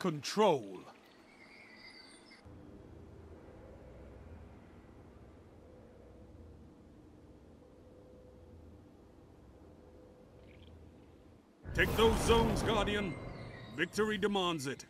control. Take those zones, Guardian. Victory demands it.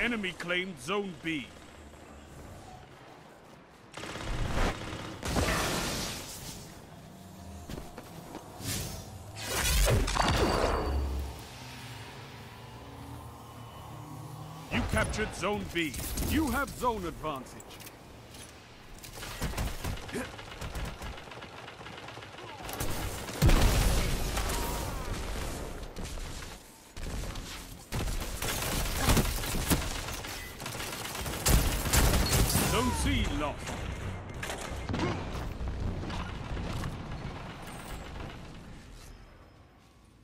Enemy claimed Zone B. You captured Zone B. You have zone advantage.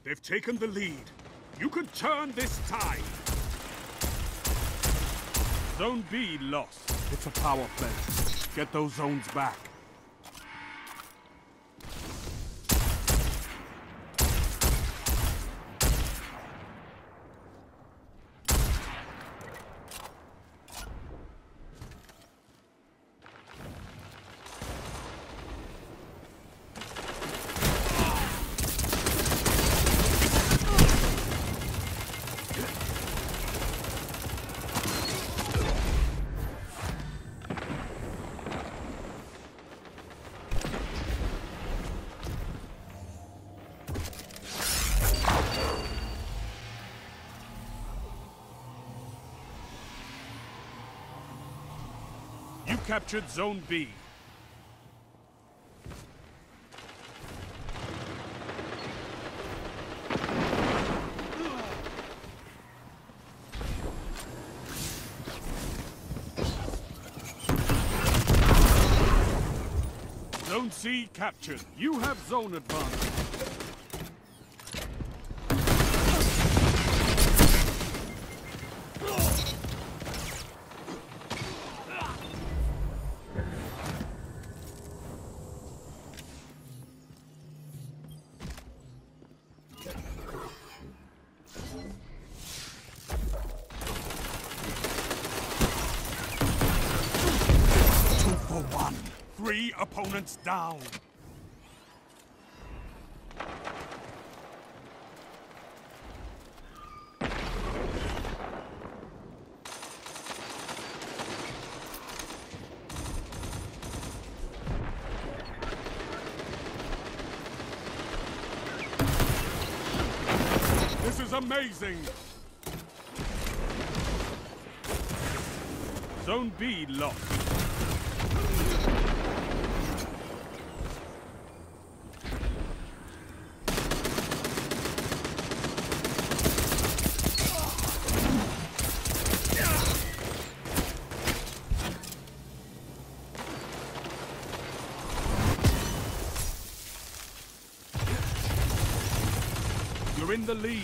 They've taken the lead. You can turn this tide. Zone B lost. It's a power play. Get those zones back. Captured Zone B. Zone C captured. You have zone advantage. Three opponents down. This is amazing. Zone B lost. In the lead.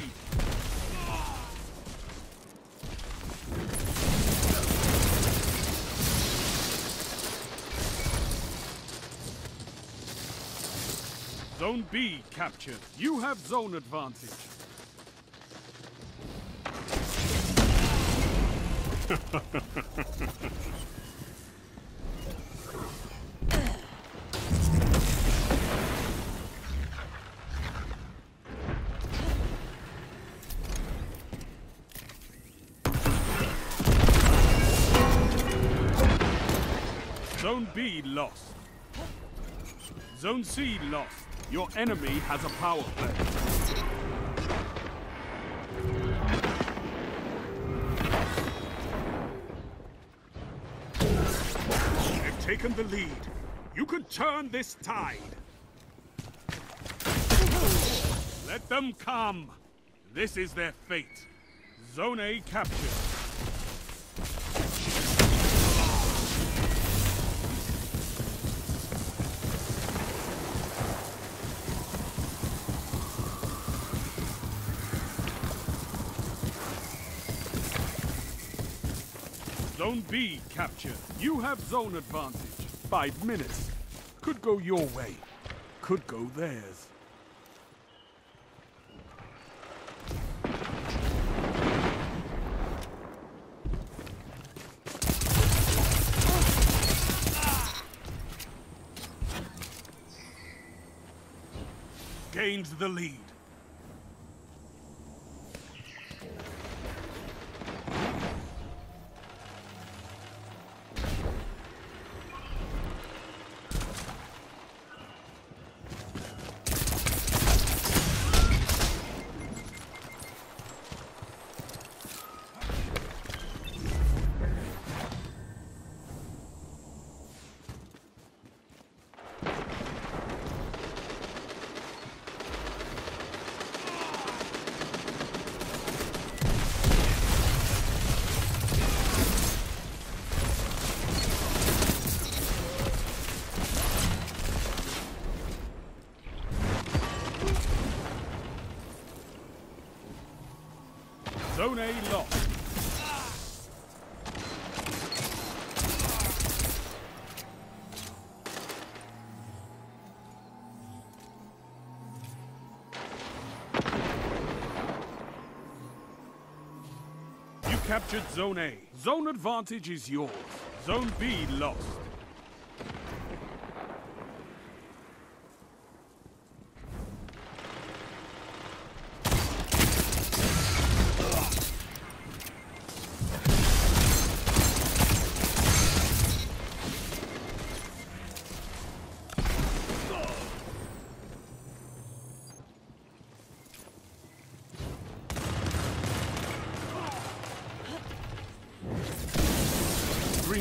Zone B captured. You have zone advantage. B lost. Zone C lost. Your enemy has a power play. They've taken the lead. You can turn this tide. Let them come. This is their fate. Zone A captured. Zone B captured. You have zone advantage. Five minutes. Could go your way. Could go theirs. Gained the lead. Zone A lost. You captured Zone A. Zone advantage is yours. Zone B lost.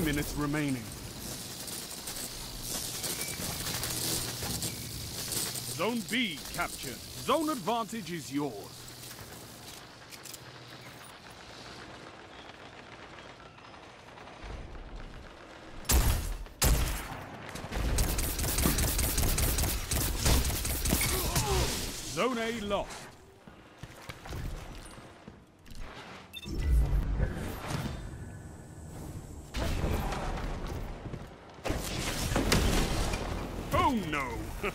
Minutes remaining. Zone B captured. Zone advantage is yours. Zone A lost. Oh no!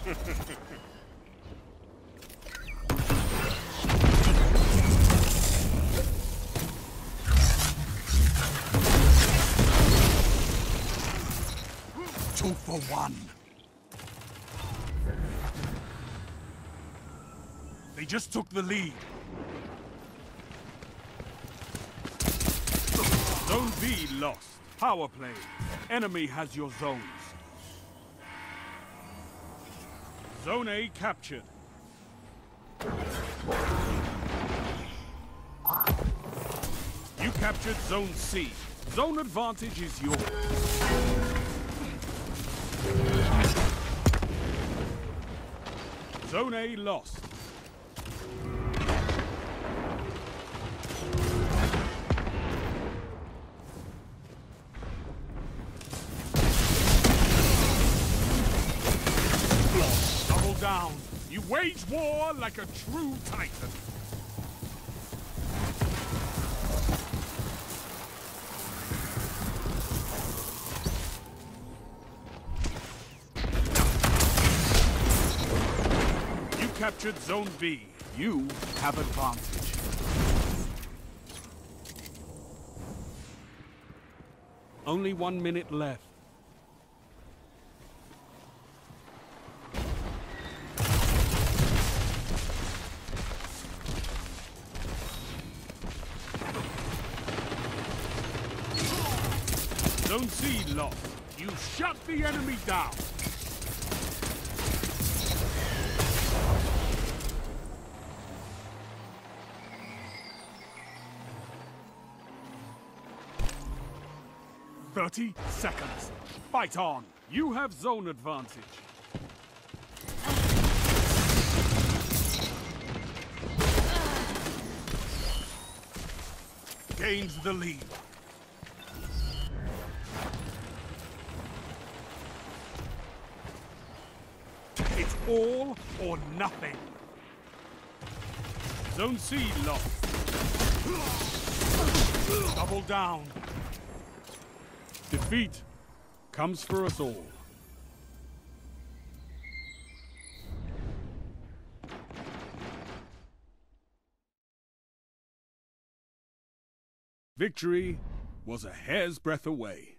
Two for one. They just took the lead. Zone B lost. Power play. Enemy has your zones. Zone A captured. You captured Zone C. Zone advantage is yours. Zone A lost. Wage war like a true titan. You captured Zone B. You have advantage. Only one minute left. Zone C lost. You shut the enemy down. Thirty seconds. Fight on. You have zone advantage. Gains the lead. It's all or nothing. Zone C lost. Double down. Defeat comes for us all. Victory was a hair's breadth away.